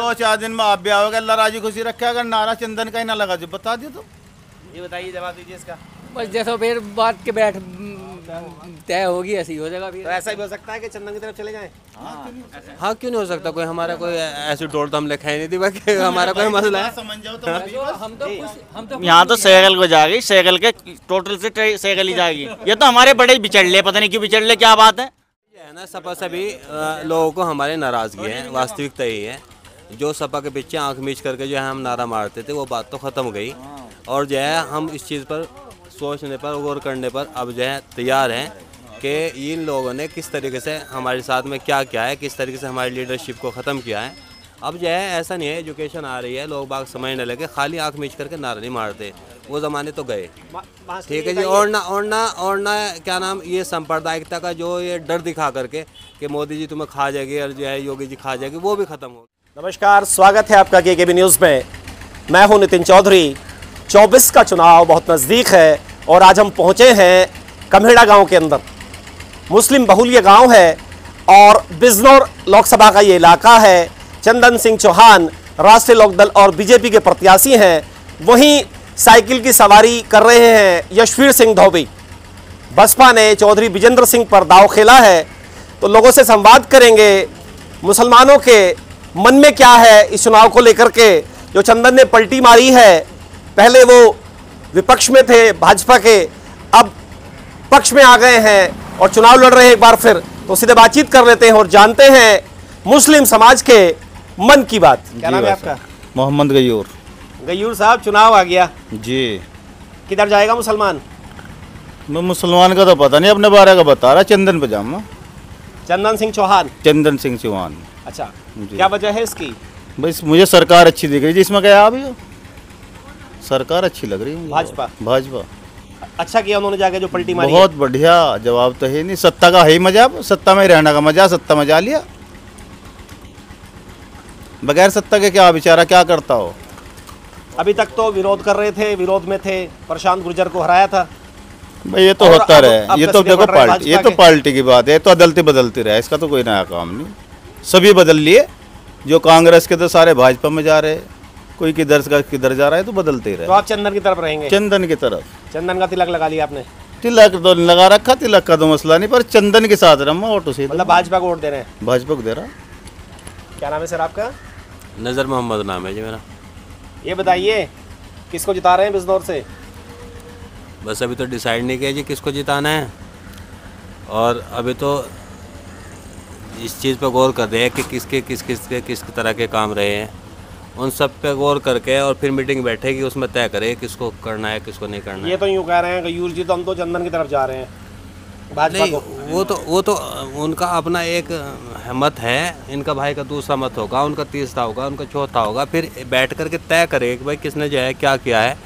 दो चार दिन में आप भी आओगे अल्लाह राज़ी खुशी रखे अगर नारा चंदन का ही ना लगा जो बता दियो तो। ये बताइए जवाब दीजिए इसका। बस जैसा फिर बात के बैठ तय होगी ऐसी हो जाएगा फिर। तो ऐसा भी हो सकता है कि चंदन की तरफ़ चले जाएँ? हाँ। क्यों नहीं हो सकता? कोई हमारा कोई ऐसी डोर तो हम लिखाई नहीं थी बाकी हमारा कोई मसला है। समझ जाओ तो हम तो हम तो यहाँ तो सैगल को जाएगी सैगल के टोटल से सैगल ही जाएगी। ये तो हमारे बड़े बिचड़ले पता नहीं क्यों बिचड़ले क्या बात है? है ना सपा सभी लोगों को हमारे नाराज़गी है वास्तविकता ही है। जो सपा के पीछे आँख मीच करके जो है हम नारा मारते थे वो बात तो ख़त्म हो गई। और जो है हम इस चीज़ पर सोचने पर गौर करने पर अब जो है तैयार हैं कि इन लोगों ने किस तरीके से हमारे साथ में क्या किया है किस तरीके से हमारी लीडरशिप को ख़त्म किया है। अब जो है ऐसा नहीं है एजुकेशन आ रही है लोग बाग समझने लगे खाली आँख मीच करके नारा नहीं मारते। वो ज़माने तो गए। ठीक है जी और ना और ना और ना क्या नाम ये सांप्रदायिकता का जो ये डर दिखा करके कि मोदी जी तुम्हें खा जाएगी और जो है योगी जी खा जाएगी वो भी खत्म हो नमस्कार, स्वागत है आपका के के न्यूज़ में। मैं हूँ नितिन चौधरी। 24 का चुनाव बहुत नज़दीक है और आज हम पहुँचे हैं कमेड़ा गाँव के अंदर। मुस्लिम बहुल ये गाँव है और बिजनौर लोकसभा का ये इलाका है। चंदन सिंह चौहान राष्ट्रीय लोकदल और बीजेपी के प्रत्याशी हैं। वहीं साइकिल की सवारी कर रहे हैं यशवीर सिंह धोबी। बसपा ने चौधरी विजेंद्र सिंह पर दाव खेला है। तो लोगों से संवाद करेंगे मुसलमानों के मन में क्या है इस चुनाव को लेकर के? जो चंदन ने पलटी मारी है पहले वो विपक्ष में थे भाजपा के अब पक्ष में आ गए हैं और चुनाव लड़ रहे हैं एक बार फिर। तो सीधे बातचीत कर लेते हैं और जानते हैं मुस्लिम समाज के मन की बात। क्या नाम है आपका? मोहम्मद गयूर। गयूर साहब चुनाव आ गया। जी। किधर जाएगा मुसलमान? मैं मुसलमान का तो पता नहीं अपने बारे का बता रहा चंदन पे जाऊँ चंदन सिंह चौहान। चंदन सिंह चौहान। अच्छा क्या वजह है इसकी? बस मुझे सरकार अच्छी दिख रही जिसमें क्या आप ही सरकार अच्छी लग रही है भाजपा। भाजपा। अच्छा किया उन्होंने जाके जो पलटी मारी। बहुत बढ़िया जवाब तो है नहीं। सत्ता का है ही मज़ा सत्ता में रहने का मज़ा सत्ता मज़ा लिया। बगैर सत्ता के क्या बेचारा क्या करता हो? अभी तक तो विरोध कर रहे थे विरोध में थे प्रशांत गुर्जर को हराया था। ये तो होता रहे। ये तो देखो रहे पार्टी ये तो पार्टी की बात है ये तो अदलती बदलती रहे इसका तो कोई नया काम नहीं। सभी बदल लिए जो कांग्रेस के तो सारे भाजपा में जा रहे कोई किधर का किधर जा रहा है तो बदलते ही तो आप चंदन की तरफ़ रहेंगे? चंदन की तरफ़। चंदन का तिलक लगा लिया आपने? तिलक तो लगा रखा तिलक का तो मसला नहीं पर चंदन के साथ रहा ऑटो से मतलब भाजपा को वोट दे रहे हैं? भाजपा को दे रहा। क्या नाम है सर आपका? नज़र मोहम्मद नाम है जी मेरा। ये बताइए किसको जिता रहे हैं बिजनौर से? बस अभी तो डिसाइड नहीं किया जी किसको जिताना है। और अभी तो इस चीज़ पर गौर कर रहे हैं कि किसके किस किस के किस तरह के काम रहे हैं। उन सब पे गौर करके और फिर मीटिंग बैठेगी उसमें तय करे किसको करना है किसको नहीं करना ये है। तो यूँ कह रहे हैं गयूर जी तो हम तो चंदन की तरफ़ जा रहे हैं। भाजपा नहीं को। वो तो वो तो उनका अपना एक मत है इनका भाई का दूसरा मत होगा उनका तीसरा होगा उनका चौथा होगा फिर बैठ करके तय करे कि भाई किसने जो है क्या किया है।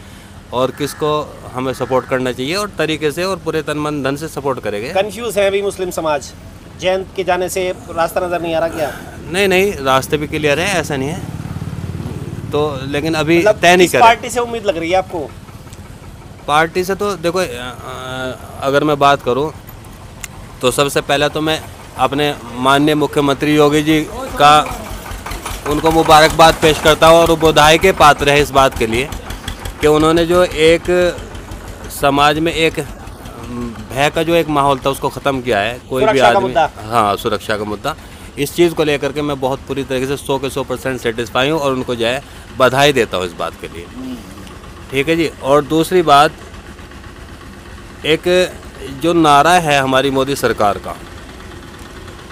और किसको हमें सपोर्ट करना चाहिए और तरीके से और पूरे तन मन धन से सपोर्ट करेंगे। कंफ्यूज है अभी मुस्लिम समाज। जैन के जाने से रास्ता नज़र नहीं आ रहा क्या? नहीं नहीं रास्ते भी क्लियर है ऐसा नहीं है। तो लेकिन अभी मतलब तय नहीं कर। पार्टी से उम्मीद लग रही है आपको? पार्टी से तो देखो अगर मैं बात करूँ तो सबसे पहले तो मैं अपने माननीय मुख्यमंत्री योगी जी का उनको मुबारकबाद पेश करता हूँ और वो बधाई के पात्र है इस बात के लिए। कि उन्होंने जो एक समाज में एक भय का जो एक माहौल था उसको ख़त्म किया है। कोई भी आदमी हाँ सुरक्षा का मुद्दा। इस चीज़ को लेकर के मैं बहुत पूरी तरीके से सौ के सौ परसेंट सेटिस्फाई हूँ और उनको जो है बधाई देता हूँ इस बात के लिए। ठीक है जी? और दूसरी बात एक जो नारा है हमारी मोदी सरकार का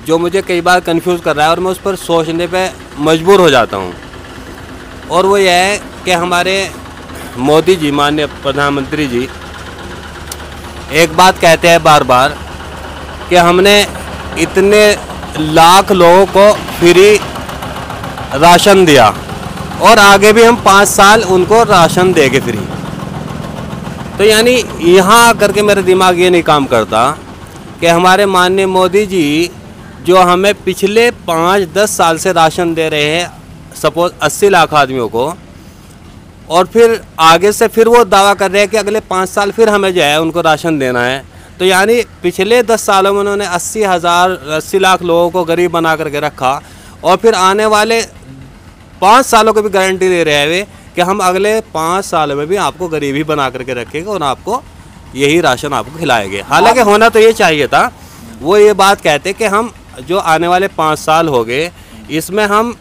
जो मुझे कई बार कंफ्यूज कर रहा है और मैं उस पर सोचने पे मजबूर हो जाता हूँ। और वो यह है कि हमारे मोदी जी माननीय प्रधानमंत्री जी एक बात कहते हैं बार बार कि हमने इतने लाख लोगों को फ्री राशन दिया और आगे भी हम पाँच साल उनको राशन देंगे फ्री। तो यानी यहाँ आकर के मेरा दिमाग ये नहीं काम करता कि हमारे माननीय मोदी जी जो हमें पिछले पाँच दस साल से राशन दे रहे हैं, सपोज़ अस्सी लाख आदमियों को और फिर आगे से फिर वो दावा कर रहे हैं कि अगले पाँच साल फिर हमें जो है उनको राशन देना है। तो यानी पिछले दस सालों में उन्होंने अस्सी हज़ार अस्सी लाख लोगों को गरीब बना करके रखा और फिर आने वाले पाँच सालों की भी गारंटी दे रहे हैं वे कि हम अगले पाँच सालों में भी आपको गरीबी बना करके रखेंगे और आपको यही राशन आपको खिलाएँगे। हालाँकि होना तो ये चाहिए था वो ये बात कहते कि हम जो आने वाले पाँच साल हो गए इसमें हम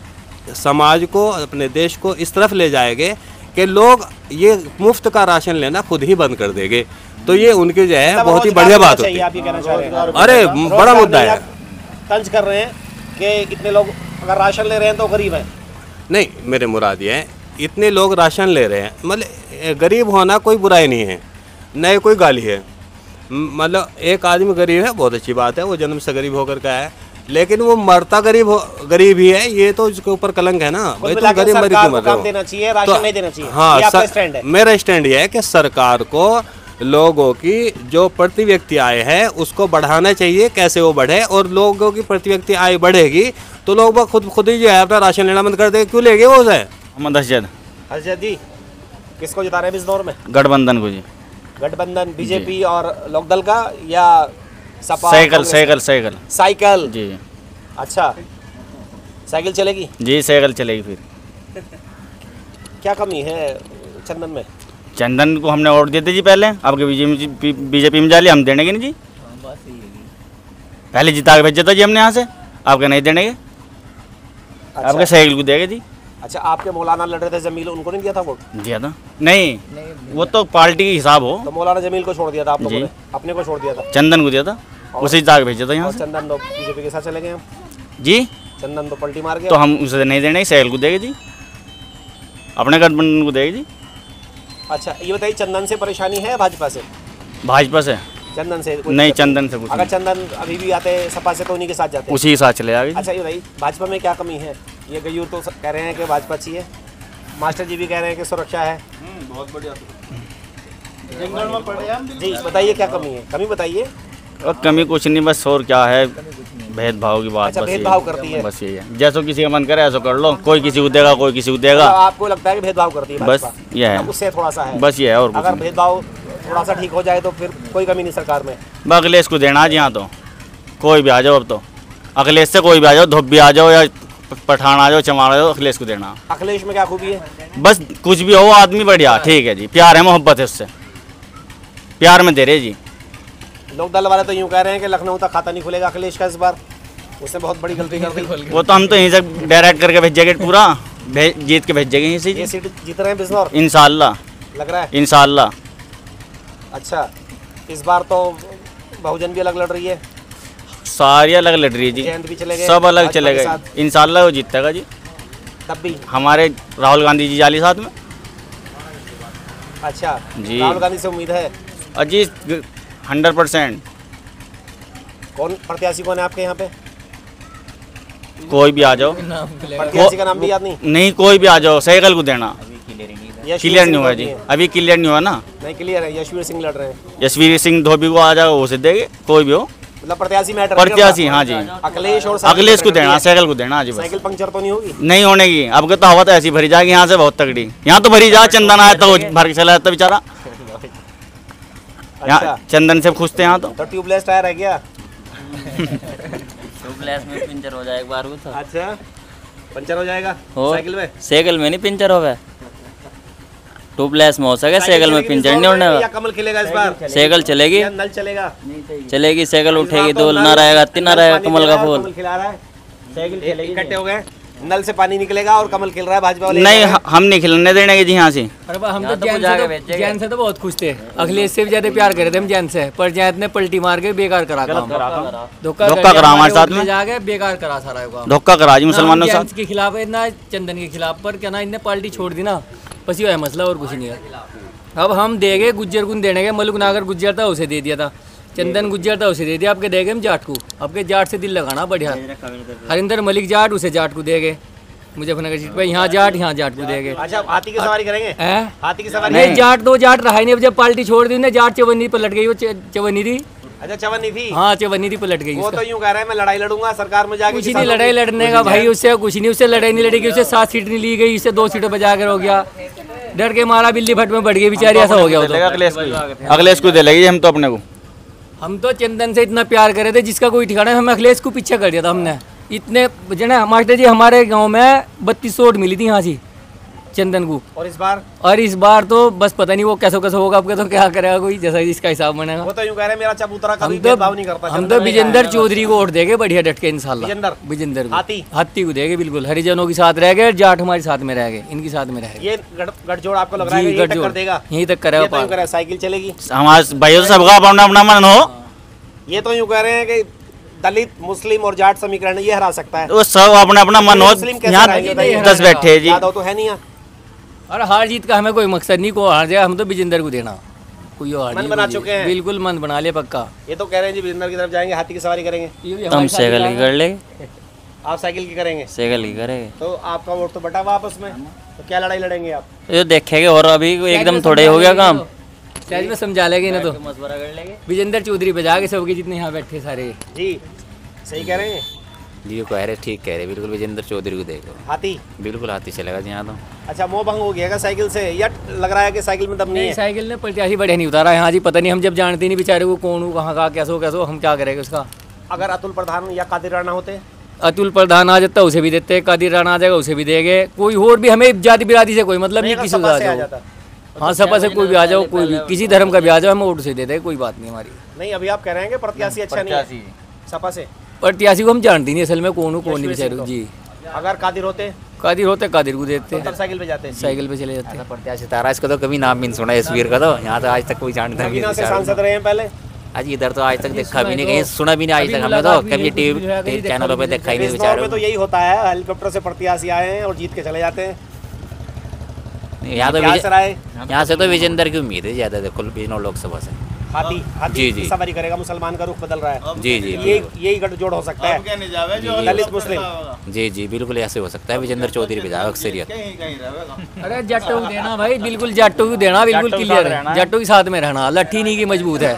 समाज को अपने देश को इस तरफ़ ले जाएँगे कि लोग ये मुफ़्त का राशन लेना खुद ही बंद कर देंगे। तो ये उनकी जो है बहुत ही बढ़िया बात होती है। आप ये कहना चाह रहे हैं। अरे बड़ा मुद्दा है। तंज कर रहे हैं कि इतने लोग अगर राशन ले रहे हैं तो गरीब हैं। नहीं मेरे मुराद ये है इतने लोग राशन ले रहे हैं मतलब गरीब होना कोई बुराई नहीं है न कोई गाली है। मतलब एक आदमी गरीब है बहुत अच्छी बात है वो जन्म से गरीब होकर का है। लेकिन वो मरता गरीब हो गरीब ही है। ये तो इसके ऊपर कलंक है ना। भाई तुम गरीब मरीब सरकार क्यों मर रहे हो। देना चाहिए, राशन नहीं देना चाहिए। हाँ ये सर- स्टैंड है। मेरा स्टैंड ये है कि सरकार को लोगों की जो प्रति व्यक्ति आय है उसको बढ़ाना चाहिए कैसे वो बढ़े और लोगों की प्रति व्यक्ति आय बढ़ेगी तो लोग वो खुद खुद ही जो है अपना राशन लेना बंद कर देंगे। क्यों लेंगे वो उसे? मोहम्मद अशद हज़रत जी किसको जिता रहे हैं इस दौर में? गठबंधन को जी। गठबंधन बीजेपी और लोकदल का या Sapa cycle cycle cycle cycle? जी। अच्छा। साइकिल चलेगी? जी साइकिल चलेगी फिर। क्या कमी है चंदन में? चंदन को हमने वोट दिए थे जी पहले। आपके बीजेपी बीजेपी में जाली हम देने के नहीं जी? पहले जिता के भेजा था जी हमने यहाँ से। आपके नहीं देने के आपके अच्छा। साइकिल को देगा जी। अच्छा आपके मौलाना लड़ रहे थे जमील उनको नहीं दिया था वोट? दिया था? नहीं नहीं वो तो पार्टी के हिसाब हो। तो मौलाना जमील को छोड़ दिया था आप लोगों ने? अपने को छोड़ दिया था? चंदन को दिया था। उसे के भेजा था यहाँ चंदन तो बीजेपी के साथ चले गए हम जी। चंदन तो पलटी मार गए तो हम उसे नहीं देने सहल को देगा जी। अपने गठबंधन को देगा जी। अच्छा ये बताइए चंदन से परेशानी है भाजपा से? भाजपा से। चंदन से कोई नहीं चंदन से कुछ अगर चंदन अभी भी आते सपा से तो उन्हीं के साथ जाते उसी के साथ चले जाएगी अच्छा ये बताइए भाजपा में क्या कमी है? ये गयूर तो कह रहे हैं कि भाजपा अच्छी है। मास्टर जी भी कह रहे हैं कि सुरक्षा है। बहुत बढ़िया जी बताइए क्या कमी है? कमी बताइए। और कमी कुछ नहीं बस और क्या है? भेदभाव की बात अच्छा, बस भेदभाव करती है। बस यही है। जैसो किसी का मन करे ऐसा कर लो। कोई किसी को देगा कोई किसी को मतलब देगा आपको लगता है कि भेदभाव करती है बस भाजपा? ये है। मतलब उससे थोड़ा सा है। बस ये है और अगर भेदभाव थोड़ा सा ठीक हो जाए तो फिर कोई कमी नहीं सरकार में। बस अखिलेश को देना आज यहाँ तो। कोई भी आ जाओ अब तो। अखिलेश से कोई भी आ जाओ धोबी आ जाओ या पठान आ जाओ चमार आ जाओ अखिलेश को देना। अखिलेश में क्या खूबी है? बस कुछ भी हो आदमी बढ़िया ठीक है जी। प्यार है मोहब्बत है उससे। प्यार में दे रहे जी। लोक दल वाले तो यूँ कह रहे हैं कि लखनऊ तक खाता नहीं खुलेगा अखिलेश का इस बार। उसने बहुत बड़ी गलती कर दी। वो तो हम तो यहीं से डायरेक्ट करके भेजेंगे पूरा। जीत के भेजेंगे यहीं से ये सीट जीत रहे हैं बिजनौर? इंशाल्लाह। लग रहा है। इंशाल्लाह। अच्छा इस बार तो बहुजन भी अलग लड़ रही है। सारी अलग लड़ रही है जी। भी चले गए। सब अलग चले गए। इंशाल्लाह वो जीतेगा जी। तब भी? हमारे राहुल गांधी जी जाली साथ में। अच्छा जी। राहुल गांधी से उम्मीद है? अजी हंड्रेड परसेंट कौन प्रत्याशी कौन है आपके यहाँ पे? कोई भी आ जाओ। प्रत्याशी का नाम भी याद नहीं? नहीं कोई भी आ जाओ। साइकिल को देना। क्लियर नहीं हुआ जी। अभी क्लियर नहीं हुआ ना? नहीं क्लियर है यशवीर सिंह लड़ रहे हैं। यशवीर सिंह धोबी को आ जाओ उसे देंगे कोई भी हो। मतलब प्रत्याशी मैटर प्रत्याशी हाँ जी। अखिलेश और अखिलेश को देना साइकिल को देना हाँ जी साइकिल पंक्चर तो नहीं होगी? नहीं होने की। अब तो हवा तो ऐसी भरी जाएगी यहाँ से बहुत तगड़ी। यहाँ तो भरी जा चंदन आया तो भर के चला जाता बेचारा। अच्छा। यहाँ चंदन से खुश थे यहाँ तो। तो ट्यूबलेस टायर है क्या? ट्यूबलेस में पंचर हो जाए एक बार तो। अच्छा। पंचर हो जाएगा साइकिल में? साइकिल में नहीं पंचर होगा ट्यूबलेस में हो सके साइकिल में इस नहीं का कमल खिलेगा इस बार? साइकिल चलेगी। नल चलेगा। चलेगी बार उठेगी तो तो ना रहेगा तीन नल रहेगा कमल का रहा फूल कमल खिला रहा है। साइकिल इकट्ठे हो गए नल से पानी निकलेगा और कमल खिल रहा है भाजपा वाले नहीं हम नहीं खिलने देने के जी यहाँ से। अरे बा, हम तो तो जैन से तो जैन से तो बहुत खुश थे। अखिलेश से भी ज़्यादा प्यार करे थे हम जैन से पर जैन ने पलटी मार के बेकार करा धोखा धोखा करा हमारे साथ में। जाके बेकार करा सारा धोखा करा जी मुसलमानों के साथ। के खिलाफ है ना चंदन के खिलाफ पर क्या ना इनने पार्टी छोड़ दी ना। बस ये है मसला और कुछ नहीं है। अब हम देंगे गुज्जर को देने के मलिक नागर गुज्जर था उसे दे दिया था। चंदन गुज्जर था उसे दे दिया आपके देंगे हम जाट को। आपके जाट से दिल लगाना बढ़िया। हरिंदर मलिक जाट उसे जाट को देंगे मुजफ्फरनगर सीट पे यहाँ जाट यहाँ जाट को देंगे अच्छा हाथी की सवारी करेंगे? हाथी की सवारी नहीं जाट दो जाट रहा ही नहीं अब जब पार्टी छोड़ दी ने जाट पर लट गई वो च- चवन्नी थी। अच्छा चवन्नी थी। हाँ चवन्नी थी पलट गई वो तो यूँ कह रहा है मैं लड़ाई लड़ूँगा सरकार में जाके कुछ नहीं लड़ाई लड़ने का भाई उससे कुछ नहीं उससे लड़ाई नहीं लड़ेगी उससे सात सीट नहीं ली गई उससे दो सीटों पर जाकर हो गया। डर के मारा बिल्ली फट में बढ़ गई बेचारी ऐसा हो गया तो। अखिलेश को को दे लेगी हम तो अपने को। हम तो चंदन से इतना प्यार करे थे जिसका कोई ठिकाना नहीं, हम अखिलेश को पीछे कर दिया था हमने। इतने जना मास्टर जी हमारे गाँव में बत्तीस वोट मिली थी यहाँ से। चंदन को। और इस बार? और इस बार तो बस पता नहीं वो कैसे कैसे होगा अब तो क्या करेगा कोई जैसा इसका हिसाब बनेगा। वो तो यूँ कह रहे मेरा चबूतरा कभी हम तो भेदभाव नहीं करता हम तो विजेंद्र चौधरी को वोट देंगे बढ़िया डट के इंशाल्लाह। विजेंद्र? विजेंद्र को। हाथी? हाथी को देंगे बिल्कुल। हरिजनों के साथ रह गए जाट हमारे साथ में रह गए इनके साथ में रह गए। ये गठ- गठजोड़ आपको लग रहा है जी, ये टक्कर। देगा? यहीं तक करेगा तो हैं साइकिल चलेगी। हमारे भाइयों सबका अपना अपना मन हो। ये तो यूँ कह रहे हैं कि दलित मुस्लिम और जाट समीकरण ये हरा सकता है। वो सब अपना अपना मन हो। मुस्लिम यहाँ दस बैठे जी। तो है नहीं यहाँ। और हार जीत का हमें कोई मकसद नहीं को हार जाए हम तो विजेंद्र को देना। कोई और मन बना चुके हैं। बिल्कुल मन बना लिया पक्का। ये तो कह रहे हैं जी विजेंद्र की तरफ़ जाएँगे हाथी की सवारी करेंगे। तो हम साइकिल की कर लेंगे। आप साइकिल की करेंगे। साइकिल की करेंगे। तो आपका वोट तो बटा हुआ आपस में। तो क्या लड़ाई लड़ेंगे आप? ये देखेंगे और अभी एकदम थोड़े हो गया काम। लेंगे तो। में समझा लेंगे इन्हें तो। मशवरा कर लेंगे। विजेंद्र चौधरी बजा के सबके जितने यहाँ बैठे सारे। जी सही कह रहे हैं। जी वो कह रहे ठीक कह रहे बिल्कुल विजेंद्र चौधरी को देखो हाथी? बिल्कुल हाथी चलेगा जी यहाँ तो। अच्छा मोह भंग हो गया साइकिल से? या लग रहा है कि साइकिल में दम नहीं है। साइकिल ने प्रत्याशी बढ़िया नहीं उतारा। यहाँ जी पता नहीं हम जब जानते नहीं बेचारे को कौन हो कहाँ का कैसो कैसो हम क्या करेंगे उसका? अगर अतुल प्रधान या कादिर राणा होते? अतुल प्रधान आ जाता उसे भी देते कादिर राणा आ जाएगा उसे भी देंगे। कोई और भी हमें जाति बिरादी से कोई मतलब नहीं किसी को आ जाओ। हाँ सपा से कोई भी आ जाओ कोई भी किसी धर्म का भी आ जाओ हम वोट से देते कोई बात नहीं हमारी। नहीं अभी आप कह रहे हैं कि प्रत्याशी अच्छा नहीं सपा से? प्रत्याशी को हम जानते नहीं असल में कौन हो कौन नहीं बेचारे जी। अगर कादिर होते? कादिर होते कादिर को देते। तो साइकिल पे जाते। साइकिल पे चले जाते। ऐसा प्रत्याशी तारा इसका तो कभी नाम भी नहीं सुना इस वीर का तो। यहाँ तो आज तक कोई जानता नहीं सांसद रहे हैं पहले। आज इधर तो आज तक देखा भी नहीं कहीं तो- सुना भी नहीं आज तक हमने तो। कभी टीवी चैनलों पे देखा ही नहीं में तो यही होता है हेलीकॉप्टर से प्रत्याशी आए हैं और जीत के चले जाते हैं। यहाँ तो विजय- यहाँ से तो विजेंद्र की उम्मीद है ज़्यादा देखो बिजनौर लोकसभा से। हाथी हाथी जी, जी। की सवारी करेगा मुसलमान का रुख बदल रहा है। जी जी ये यही गठजोड़ हो सकता है। क्या नहीं जावे जो दलित मुस्लिम। जी जी बिल्कुल ऐसे हो सकता है विजेंद्र चौधरी विधायक अक्सरियत। अरे जट्टो को देना भाई बिल्कुल जट्टो को देना बिल्कुल क्लियर है। जट्टो के साथ में रहना लट्ठी इन्हीं की मज़बूत है।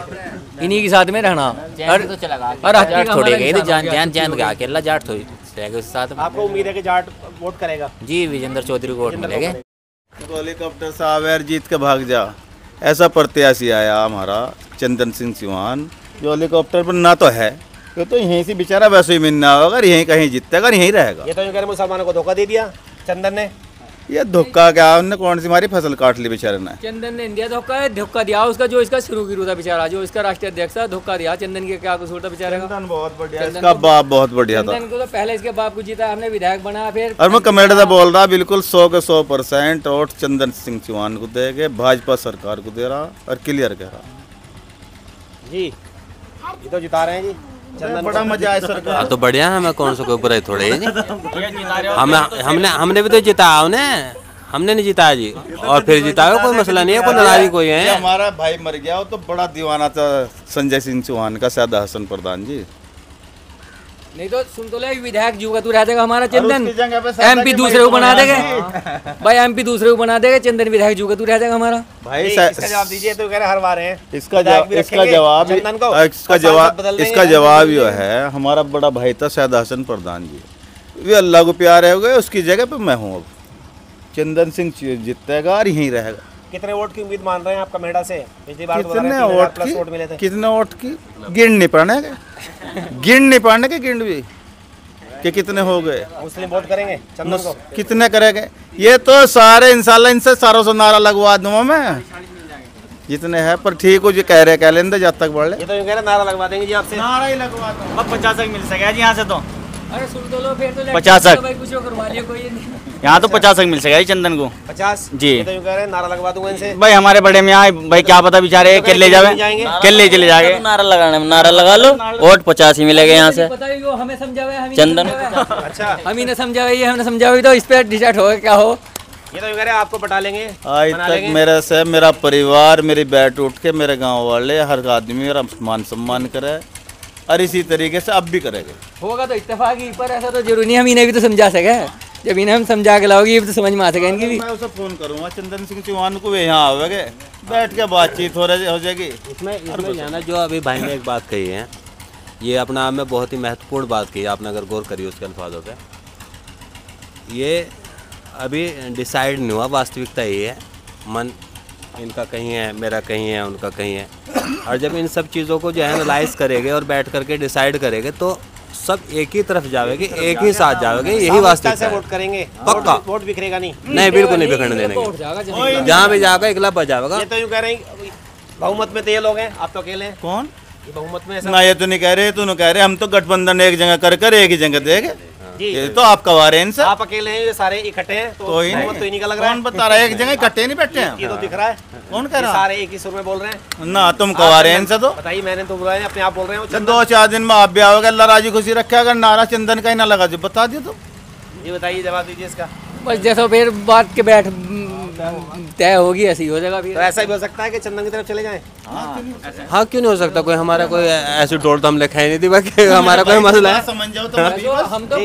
इन्हीं के साथ में रहना। और तो चला और जाट थोड़े गए जान जान जान गा गया। अकेला जाट थोड़ी रहेगा उसके साथ आपको उम्मीद है कि जाट वोट करेगा? जी विजेंद्र चौधरी को वोट मिलेंगे। तो हेलीकॉप्टर से आवे और जीत के भाग जा। ऐसा प्रत्याशी आया हमारा चंदन सिंह चौहान जो हेलीकॉप्टर पर ना तो है। ये तो यहीं से बेचारा वैसे ही मिलना होगा, अगर यहीं कहीं जीतता अगर यहीं रहेगा। ये तो मुसलमानों को धोखा दे दिया चंदन ने। ये धोखा क्या? उनने कौन सी मारी? फ़सल काट ली बेचारे ने। चंदन ने इंडिया धोखा है धोखा दिया। उसका जो इसका शुरू की था बेचारा जो इसका राष्ट्रीय अध्यक्ष था धोखा दिया। चंदन के क्या कसूर था बेचारे का? चंदन बहुत बढ़िया इसका बाप बहुत बढ़िया था। चंदन को तो पहले इसके बाप को जीता हमने विधायक बनाया फिर और मैं कमेंट से बोल रहा बिल्कुल सौ के सौ परसेंट वोट चंदन सिंह चौहान को देंगे भाजपा सरकार को दे रहा और क्लियर कह रहा। जी ये तो जिता रहे हैं जी। बड़ा मज़ा आया सरकार हाँ तो बढ़िया है हमें कौन सा कोई बुराई थोड़े है? जी हमें हमने हमने भी तो जीता उन्हें। हमने नहीं जीता जी। और फिर जीता कोई मसला नहीं है कोई नाराजी कोई है। हमारा भाई मर गया वो तो बड़ा दीवाना था संजय सिंह चौहान का शायद हसन प्रधान जी। नहीं तो सुन तो ले विधायक जूगा तू रह जाएगा हमारा चंदन। एमपी दूसरे को बना देगा। भाई एमपी दूसरे को बना देगा चंदन विधायक जूगा तू रह जाएगा हमारा। भाई इसका जवाब दीजिए तो कह रहे हरवा रहे हैं। इसका जवाब इसका जवाब इसका जवाब देंगे, इसका जवाब ये है। हमारा बड़ा भाई था सैद हसन प्रधान जी। वे अल्लाह को प्यार हो गए उसकी जगह पे मैं हूँ अब। चंदन सिंह जीतेगा और यहीं रहेगा। कितने वोट की उम्मीद मान रहे हैं आपका मेड़ा से? पिछली बार तो कितने रहे थे, 3000 वोट मिले थे। कितने वोट की? गिन नहीं के गिन नहीं पाने के गिन भी कि कितने हो गए। मुस्लिम वोट करेंगे? चंदन को। कितने करेंगे? ये तो सारे इंशाल्लाह इनसे सारों से नारा लगवा दूँगा मैं। जितने हैं पर ठीक हो जी कह रहे कह लेंगे जब तक बढ़ ले। ये तो कह रहे नारा लगवा देंगे जी आपसे। नारा ही लगवा दूँगा अब पचास तक मिल सकेगा जी यहाँ से तो। अरे सुन तो लो फिर तो पचास जाओ तक। भाई कुछ और करवा लियो कोई नहीं। यहाँ तो पचास तक मिल सकेगा जी चंदन को। पचास? जी। तो कह रहे नारा लगवा दूँगा इनसे। भाई हमारे बड़े में यहाँ भाई क्या पता बेचारे के ले जावे। ले चले जाएँगे। नारा लगाने में नारा लगा लो वोट पचास ही मिलेगा यहाँ से। ही हमें समझावे चंदन। अच्छा। हम ही ने समझावे ये हमने समझावे तो इस पे डिसाइड होगा क्या हो। ये तो कह रहे आपको पटा लेंगे आज तक। मेरे से मेरा परिवार मेरी बैठ उठ के मेरे गाँव वाले हर आदमी मेरा मान सम्मान करे। और इसी तरीके से अब भी करेंगे। होगा तो इत्तेफाक ही पर ऐसा तो ज़रूरी नहीं हम इन्हें भी तो समझा सके। जब इन्हें हम समझा के लाओगे ये भी तो समझ में आ सके इनकी भी मैं उसे फ़ोन करूँगा चंदन सिंह चौहान को भी यहाँ आवेगे बैठ के बातचीत हो रही हो जाएगी। इसमें इसमें जाना जो अभी भाई ने एक बात कही है ये अपना आप में बहुत ही महत्वपूर्ण बात कही आपने अगर गौर करी उसके अल्फाजों पर ये अभी डिसाइड नहीं हुआ वास्तविकता ये है मन इनका कहीं है मेरा कहीं है उनका कहीं है। और जब इन सब चीज़ों को जो है एनालाइज करेंगे और बैठ करके डिसाइड करेंगे तो सब एक ही तरफ़ जाओगे एक ही साथ जाओगे यही सामूहिकता वास्तविकता से वोट करेंगे। पक्का। वोट- बिखरेगा नहीं। नहीं बिल्कुल नहीं। बिखरने देने वोट जाएगा ज़मीन के जहाँ भी जाएगा इकला बच जाएगा तो यूँ कह रहे हैं बहुमत में तो ये लोग हैं आप तो अकेले हैं। कौन? बहुमत में ना ये तो नहीं कह रहे तू नहीं कह रहे। हम तो गठबंधन एक जगह कर कर एक ही जगह देंगे ये तो आप कवा रहे हैं सर। आप अकेले हैं ये सारे इकट्ठे हैं तो तो ही नहीं, तो इन्हीं का लग रहा कौन है बता रहा है? एक जगह इकट्ठे नहीं बैठे हैं। ये तो दिख रहा है। कौन कह रहा है? सारे एक ही सुर में बोल रहे हैं। ना तुम कवा रहे हैं इनसे तो? बताइए मैंने तो बोला है अपने आप बोल रहे हो दो चार दिन में आप भी आओगे अल्लाह राज़ी खुशी रखे अगर नारा चंदन का ही ना लगा जो बता दियो तो। ये बताइए जवाब दीजिए इसका। बस जैसा फिर बात के बैठ तय होगी ऐसी हो जाएगा तो ऐसा भी हो सकता है कि चंदन की तरफ़ चले जाएँ? हाँ हाँ क्यों नहीं हो सकता? कोई हमारा कोई ऐसी डोर तो हम लिखा ही नहीं थी बाकी हमारा कोई मसला है। समझ जाओ तो तो हम तो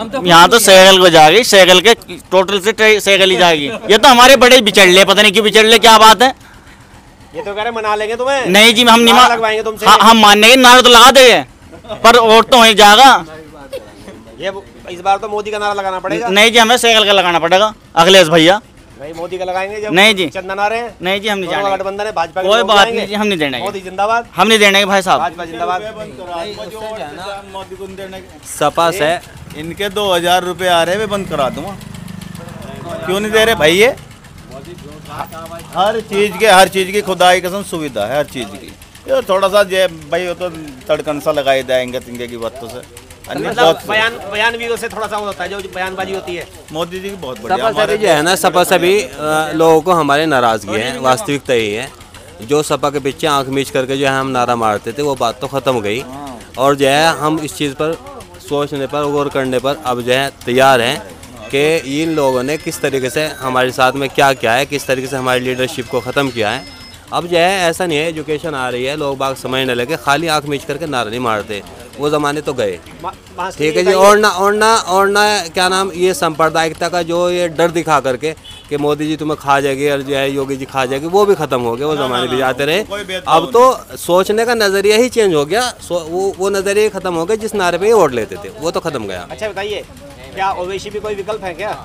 हम तो यहाँ तो सैगल को जाएगी सैगल के टोटल से सैगल ही जाएगी ये तो हमारे बड़े बिचड़ ले पता नहीं क्यों बिचड़ ले क्या बात है? ये तो कह रहे मना लेंगे तुम्हें। नहीं जी हम नहीं लगवाएँगे तुमसे। हाँ, हम मानने के नारा तो लगा देंगे पर और तो वहीं जाएगा। ये इस बार तो मोदी का नारा लगाना पड़ेगा। नहीं जी हमें सैगल का लगाना पड़ेगा। अखिलेश भैया। भाई मोदी का लगाएँगे जब नहीं जी। चंदन आ रहे हैं। नहीं जी हम नहीं जाने गठबंधन है भाजपा कोई बात नहीं जी हम नहीं देने मोदी जिंदाबाद। हम नहीं देने भाई साहब। भाजपा जिंदाबाद। मोदी को देने सपा से इनके दो हज़ार रुपये आ रहे हैं मैं बंद करा दूँगा। क्यों नहीं दे रहे भाई ये? हर चीज़ के हर चीज़ की खुदाई कसम सुविधा है हर चीज़ की। थोड़ा सा जे भाई वो तो तड़कन सा लगाई देंगे तिंगे की बातों से। मतलब बयान बयान भी से थोड़ा सा होता है जो जो बयानबाजी होती है। मोदी जी की बहुत बढ़िया। सपा सभी जो है ना सपा सभी अ, लोगों को हमारे नाराज़गी है वास्तविकता ही है। जो सपा के पीछे आँख मीच करके जो है हम नारा मारते थे वो बात तो ख़त्म हो गई। और जो है हम इस चीज़ पर सोचने पर गौर करने पर अब जो है तैयार हैं कि इन लोगों ने किस तरीके से हमारे साथ में क्या किया है किस तरीके से हमारी लीडरशिप को ख़त्म किया है। अब जो है ऐसा नहीं है एजुकेशन आ रही है लोग बाग समझने लगे खाली आँख मीच करके नारा नहीं मारते। वो ज़माने तो गए। ठीक है जी। और ना और ना और ना क्या नाम ये सांप्रदायिकता का जो ये डर दिखा करके कि मोदी जी तुम्हें खा जाएगी और जो है योगी जी खा जाएगी वो भी खत्म हो गया वो जमाने भी जाते रहे। अब तो सोचने का नज़रिया ही चेंज हो गया वो वो नज़रिया ही खत्म हो गया जिस नारे पे ये वोट लेते थे वो तो खत्म गया। अच्छा बताइए क्या ओवैसी भी कोई विकल्प है क्या?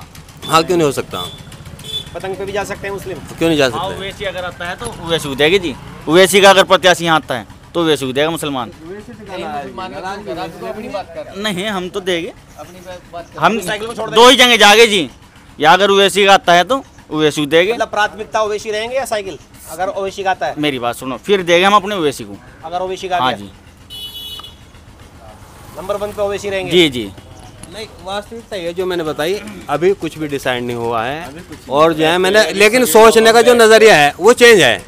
हाँ क्यों नहीं हो सकता? पतंग पे भी जा सकते हैं मुस्लिम। क्यों नहीं जा हाँ सकते उवैसी अगर आता है तो उवैसी को देगी जी। उवैसी का अगर प्रत्याशी यहाँ आता है तो उवैसी को देगा मुसलमान। नहीं हम तो देंगे। हम दो ही जगह जागे जी। या अगर उवैसी का आता है तो उवैसी को देंगे मतलब प्राथमिकता ओवैसी रहेंगे या साइकिल? अगर ओवैसी का आता है। मेरी बात सुनो फिर देंगे हम अपने उवैसी को। अगर ओवैसी का आ हाँ जी। नंबर वन पे ओवैसी रहेंगे। जी जी। नहीं वास्तविकता ये जो मैंने बताई अभी कुछ भी डिसाइड नहीं हुआ है। और जो है मैंने लेकिन सोचने का जो नज़रिया है वो चेंज है।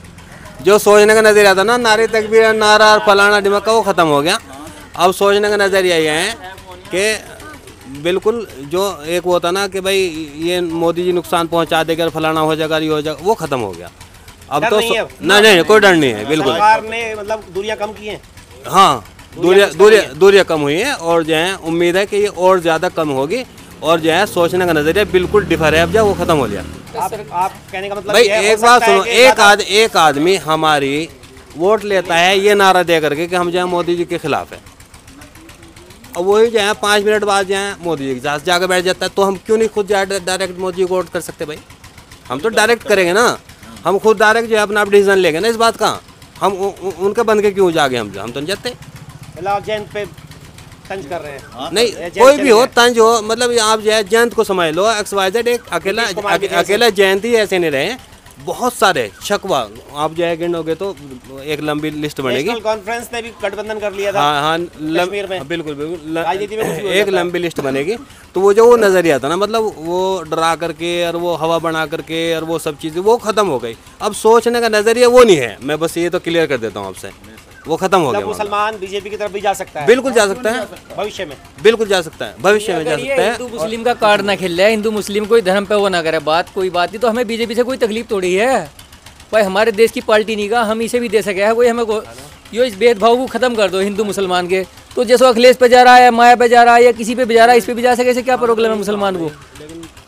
जो सोचने का नज़रिया था ना नारी तकबीर नारा और फलाना डिमका वो ख़त्म हो गया। अब सोचने का नज़रिया ये है कि बिल्कुल जो एक वो होता ना कि भाई ये मोदी जी नुकसान पहुँचा देगा फलाना हो जाएगा ये हो जाएगा वो ख़त्म हो गया। अब तो नहीं नहीं नहीं कोई डर नहीं है बिल्कुल। सरकार ने मतलब दूरियाँ कम की हैं। हाँ। दूरिया दूरिया दूरिया कम हुई है और जो है उम्मीद है कि ये और ज़्यादा कम होगी और जो है सोचने का नज़रिया बिल्कुल डिफर है। अब जब वो ख़त्म हो गया आप आप कहने का मतलब भाई ये एक बात सुनो एक आद एक आदमी हमारी वोट लेता है ये नारा दे करके कि हम जो है मोदी जी के खिलाफ है। और वही जो है पाँच मिनट बाद जो है मोदी जी के साथ जाकर बैठ जाता है तो हम क्यों नहीं खुद जाए डायरेक्ट मोदी जी को वोट कर सकते भाई? हम तो डायरेक्ट करेंगे ना। हम खुद डायरेक्ट जो है अपना डिसीज़न लेंगे ना इस बात का। हम उनके बन के क्यों जागे हम? जो हम तो नहीं जाते। जयंत पे तंज कर रहे हैं। नहीं कोई भी हो तंज हो मतलब आप जो है जयंत को समझ लो। एक्स वाई जेड एक अकेला नीतीश कुमार की अके- जैसे। अकेला जयंत ही ऐसे नहीं रहे। बहुत सारे शकवा आप जो है गिनोगे तो एक लंबी लिस्ट बनेगी। कॉन्फ्रेंस ने भी गठबंधन कर लिया था हाँ हाँ कश्मीर में। हाँ, बिल्कुल बिल्कुल ल- राजनीति में हो एक लंबी लिस्ट बनेगी। तो वो जो वो नज़रिया था ना मतलब वो डरा करके और वो हवा बना करके और वो सब चीज़ें वो खत्म हो गई। अब सोचने का नज़रिया वो नहीं है। मैं बस ये तो क्लियर कर देता हूँ आपसे। वो खत्म हो मतलब गया मुसलमान बीजेपी की तरफ़ भी जा सकता है। बिल्कुल जा सकता है। भविष्य में। बिल्कुल जा सकता है। भविष्य में जा सकता है। हिंदू मुस्लिम का कार्ड ना खेल रहा है हिंदू मुस्लिम कोई धर्म पे वो ना करे बात कोई बात नहीं तो हमें बीजेपी से कोई तकलीफ़ थोड़ी है? भाई हमारे देश की पार्टी नहीं का हम इसे भी दे सके है कोई हमें को यो इस भेदभाव को खत्म कर दो हिंदू मुसलमान के। तो जैसे अखिलेश पे जा रहा है माया पे जा रहा है या किसी पे भी जा रहा है इस पे भी जा सके इसे क्या प्रॉब्लम है मुसलमान को?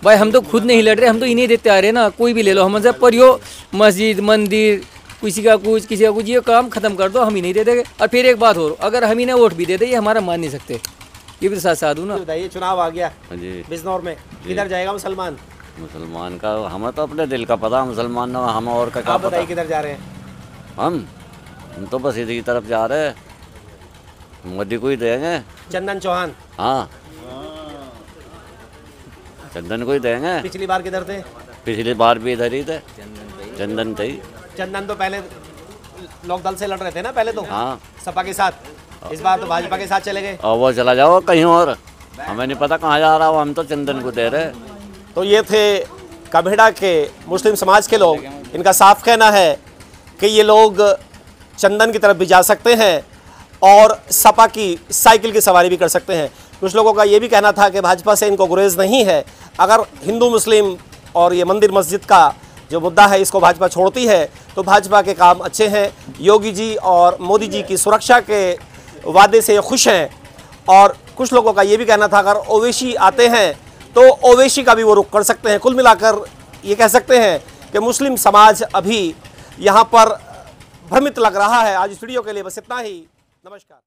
भाई हम तो खुद नहीं लड़ रहे हम तो इन्हीं देते आ रहे हैं ना कोई भी ले लो हमसे पर यो मस्जिद मंदिर किसी का कुछ किसी का कुछ ये काम खत्म कर दो हम ही नहीं दे देंगे। और फिर एक बात और अगर हम ही इन्हें वोट भी दे दे ये हमारा मान नहीं सकते। ये भी तो साथ साथ ना। बताइए चुनाव आ गया। जी। बिजनौर में किधर जाएगा मुसलमान? मुसलमान का हमें तो अपने दिल का पता मुसलमान ना हम और का क्या पता बताइए किधर जा रहे हैं? हम? हम तो बस इसी की तरफ़ जा रहे हैं। मोदी को ही देंगे। चंदन चौहान। हाँ। चंदन को ही देंगे। पिछली बार किधर थे? पिछली बार भी इधर ही थे। चंदन थे ही। चंदन तो पहले लोकदल से लड़ रहे थे ना पहले तो? हाँ। सपा के साथ। इस बार तो भाजपा के साथ चले गए। और वो चला जाओ कहीं और। हमें नहीं पता कहाँ जा रहा हो हम तो चंदन को दे रहे। तो ये थे कमेड़ा के मुस्लिम समाज के लोग। इनका साफ़ कहना है कि ये लोग चंदन की तरफ़ भी जा सकते हैं और सपा की साइकिल की सवारी भी कर सकते हैं। कुछ लोगों का ये भी कहना था कि भाजपा से इनको गुरेज नहीं है। अगर हिंदू मुस्लिम और ये मंदिर मस्जिद का जो मुद्दा है इसको भाजपा छोड़ती है तो भाजपा के काम अच्छे हैं। योगी जी और मोदी जी की सुरक्षा के वादे से खुश हैं। और कुछ लोगों का ये भी कहना था, अगर ओवैसी आते हैं तो ओवैसी का भी वो रुख कर सकते हैं। कुल मिलाकर ये कह सकते हैं कि मुस्लिम समाज अभी यहाँ पर भ्रमित लग रहा है। आज इस वीडियो के लिए बस इतना ही। नमस्कार।